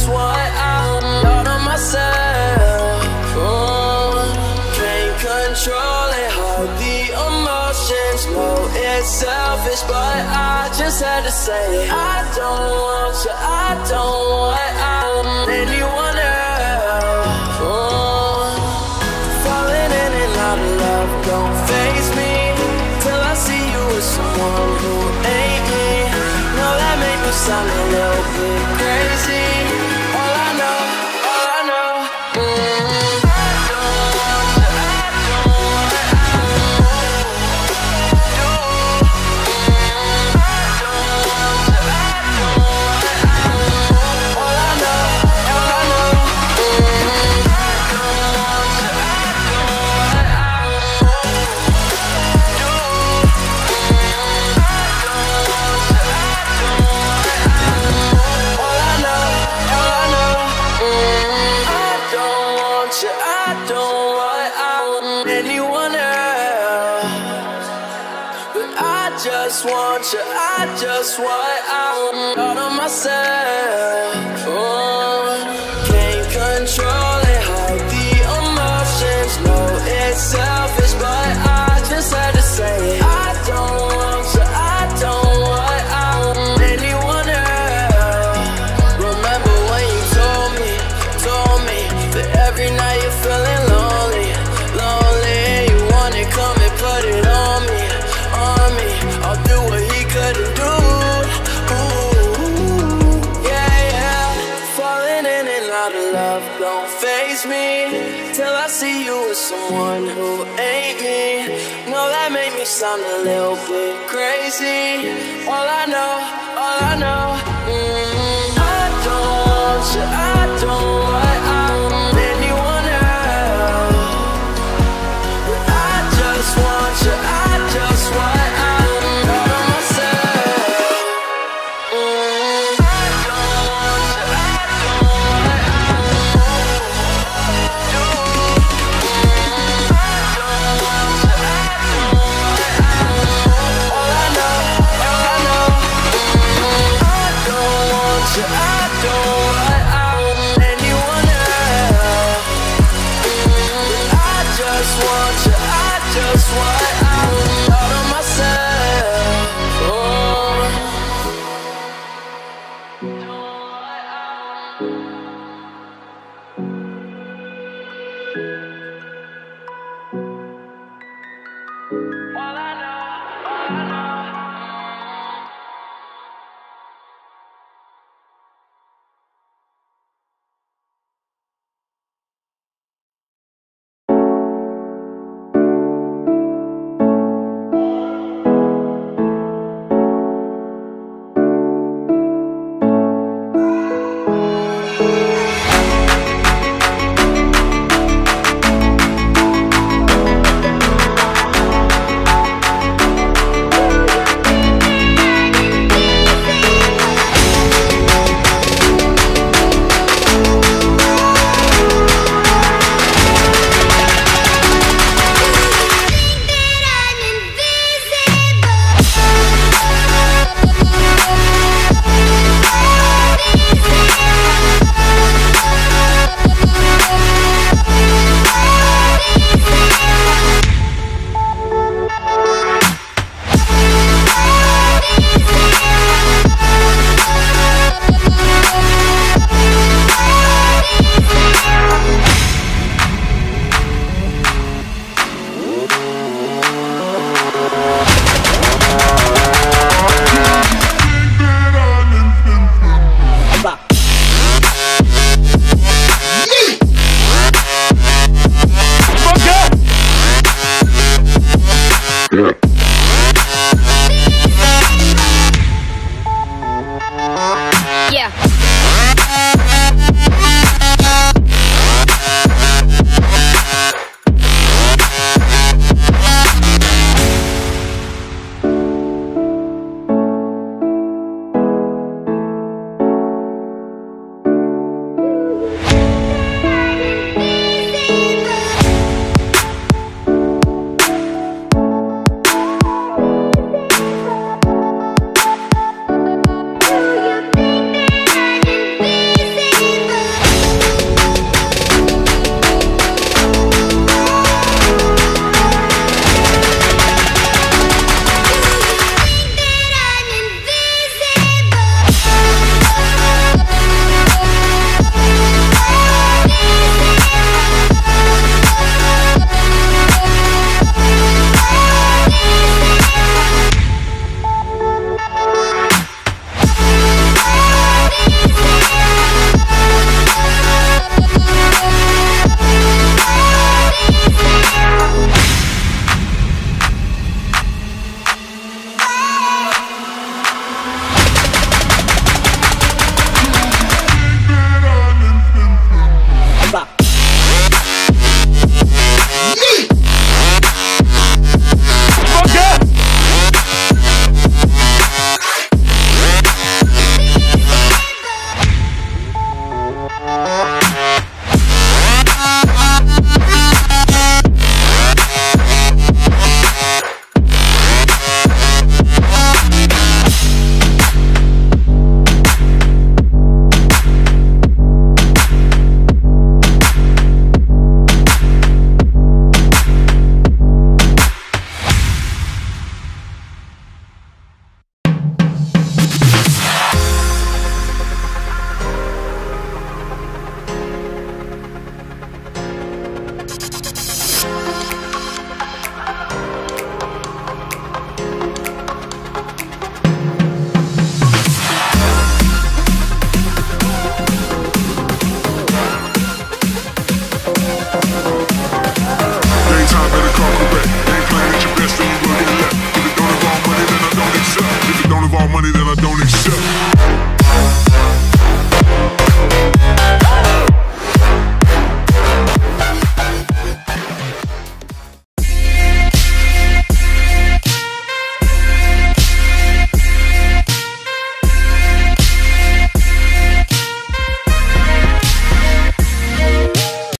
just what I'm out of myself. Oh, can't control it, hide the emotions. Know it's selfish, but I just had to say it. I don't want you, I don't want I'm anyone else. Oh, falling in and out of love don't phase me till I see you with someone who ain't me. Know that make me sound a little bit crazy. Want you, I don't want, I want anyone else. But I just want you, I just want, I want out of myself. Feeling lonely, lonely. You wanna come and put it on me, on me. I'll do what he couldn't do. Ooh, yeah, yeah. Falling in and out of love don't phase me till I see you with someone who ain't me. Know that make me sound a little bit crazy. All I know, all I know. mm, I don't want you, I All